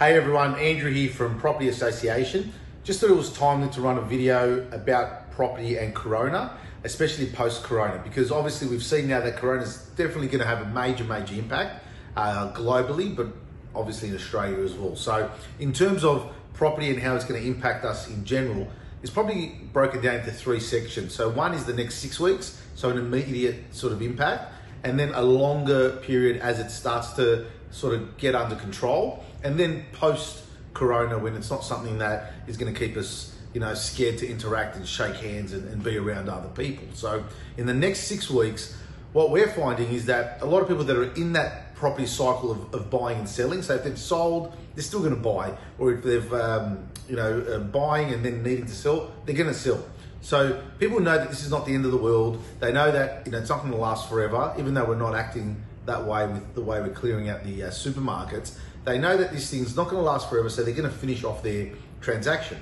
Hey everyone, Andrew here from Property Association. Just thought it was timely to run a video about property and Corona, especially post Corona, because obviously we've seen now that Corona is definitely going to have a major, major impact uh, globally, but obviously in Australia as well. So, in terms of property and how it's going to impact us in general, it's probably broken down into three sections. So, one is the next six weeks, so an immediate sort of impact, and then a longer period as it starts to sort of get under control, and then post corona when it's not something that is going to keep us you know scared to interact and shake hands and, and, be around other people. So in the next six weeks what we're finding is that a lot of people that are in that property cycle of, of buying and selling so if they've sold they're still going to buy. Or if they've um, you know uh, buying and then needing to sell they're going to sell. So people know that this is not the end of the world. They know that you know it's not going to last forever even though we're not acting that way with the way we're clearing out the uh, supermarkets. They know that this thing's not going to last forever, so they're going to finish off their transaction.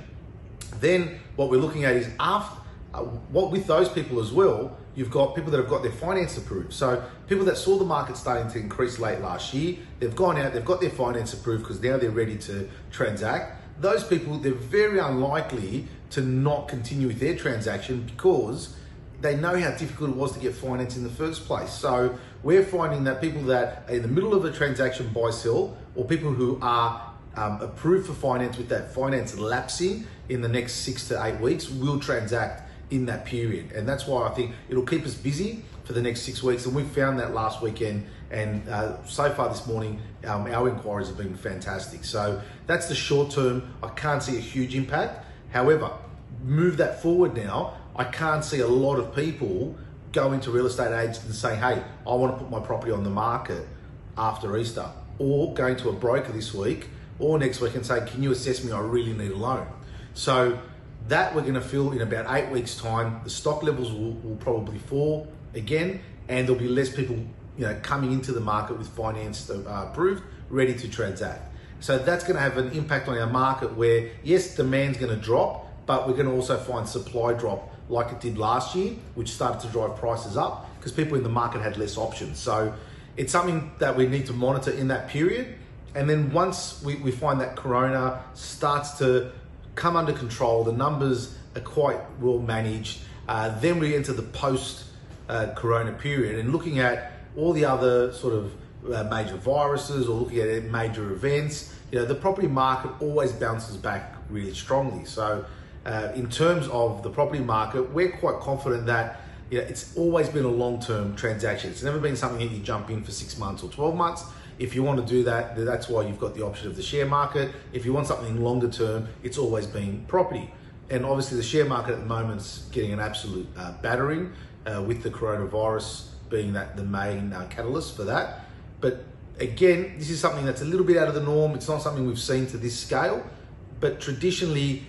Then what we're looking at is after uh, what with those people as well, you've got people that have got their finance approved. So people that saw the market starting to increase late last year, they've gone out, they've got their finance approved because now they're ready to transact. Those people, they're very unlikely to not continue with their transaction because they know how difficult it was to get finance in the first place. So we're finding that people that are in the middle of a transaction buy sell, or people who are um, approved for finance with that finance lapsing in the next six to eight weeks will transact in that period. And that's why I think it'll keep us busy for the next six weeks. And we found that last weekend. And uh, so far this morning, um, our inquiries have been fantastic. So that's the short term. I can't see a huge impact. However, move that forward now. I can't see a lot of people going to real estate agents and saying, hey, I want to put my property on the market after Easter, or going to a broker this week or next week and say, can you assess me? I really need a loan. So that we're going to fill in about eight weeks' time. The stock levels will, will probably fall again, and there'll be less people, you know, coming into the market with finance uh, approved, ready to transact. So that's going to have an impact on our market where yes, demand's going to drop, but we're going to also find supply drop like it did last year, which started to drive prices up because people in the market had less options. So it's something that we need to monitor in that period. And then once we, we find that Corona starts to come under control, the numbers are quite well managed, uh, then we enter the post uh, Corona period and looking at all the other sort of uh, major viruses or looking at major events, you know, the property market always bounces back really strongly. So uh, in terms of the property market, we're quite confident that you know, it's always been a long-term transaction. It's never been something that you jump in for six months or 12 months. If you want to do that, that's why you've got the option of the share market. If you want something longer term, it's always been property. And obviously the share market at the moment is getting an absolute uh, battering uh, with the coronavirus being that the main uh, catalyst for that. But again, this is something that's a little bit out of the norm. It's not something we've seen to this scale, but traditionally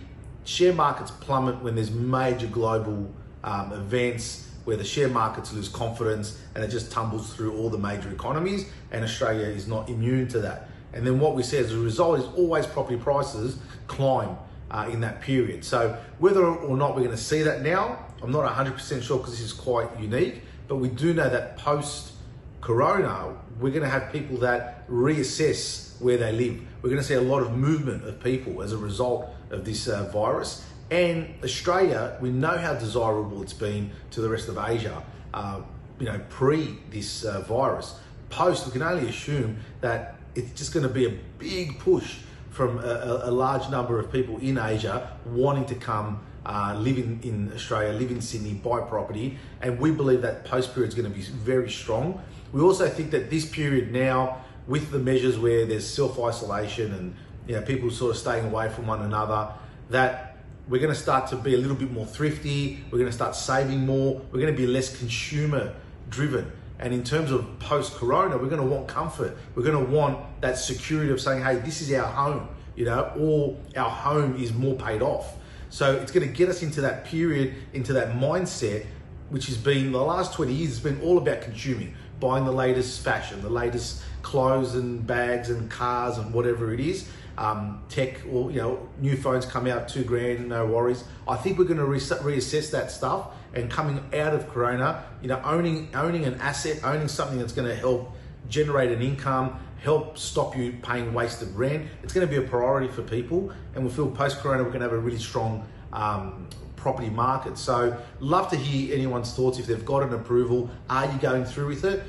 share markets plummet when there's major global um, events where the share markets lose confidence and it just tumbles through all the major economies and Australia is not immune to that. And then what we see as a result is always property prices climb uh, in that period. So whether or not we're going to see that now, I'm not 100% sure because this is quite unique, but we do know that post Corona, we're going to have people that reassess where they live. We're going to see a lot of movement of people as a result of this uh, virus. And Australia, we know how desirable it's been to the rest of Asia, uh, you know, pre this uh, virus. Post, we can only assume that it's just going to be a big push from a, a, large number of people in Asia wanting to come uh, live in, in Australia, live in Sydney, buy property. And we believe that post period is going to be very strong. We also think that this period now, with the measures where there's self isolation and you know, people sort of staying away from one another, that we're going to start to be a little bit more thrifty. We're going to start saving more. We're going to be less consumer driven. And in terms of post corona, we're going to want comfort. We're going to want that security of saying, hey, this is our home, you know, or our home is more paid off. So it's going to get us into that period, into that mindset, which has been the last 20 years, has been all about consuming, buying the latest fashion, the latest clothes and bags and cars and whatever it is. Um, tech or you know new phones come out two grand no worries. I think we're going to re- reassess that stuff and coming out of corona you know owning owning an asset owning something that's going to help generate an income, help stop you paying wasted rent. It's going to be a priority for people, and we feel post Corona we're going to have a really strong um, property market. So, love to hear anyone's thoughts if they've got an approval. Are you going through with it?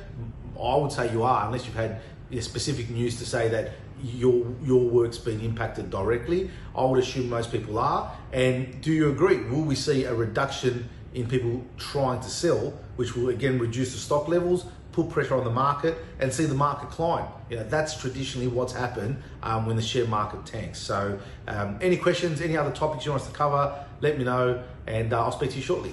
I would say you are, unless you've had specific news to say that your your work's been impacted directly. I would assume most people are. And do you agree? Will we see a reduction in people trying to sell, which will again reduce the stock levels, put pressure on the market, and see the market climb? You know, that's traditionally what's happened um, when the share market tanks. So, um, any questions, any other topics you want us to cover, let me know, and uh, I'll speak to you shortly.